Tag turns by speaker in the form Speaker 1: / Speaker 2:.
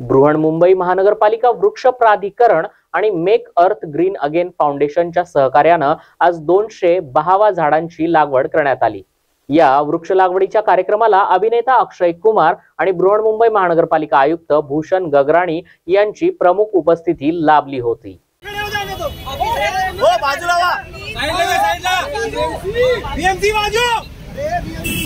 Speaker 1: बृहन्मुंबई महानगरपालिका वृक्ष प्राधिकरण आणि मेक अर्थ ग्रीन अगेन फाउंडेशनच्या सहकार्यानं आज दोनशे बहावा झाडांची लागवड करण्यात आली. या वृक्ष लागवडीच्या कार्यक्रमाला अभिनेता अक्षय कुमार आणि बृहन्मुंबई महानगरपालिका आयुक्त भूषण गगराणी यांची प्रमुख उपस्थिती लाभली होती.
Speaker 2: हो, बाजूला बाजू.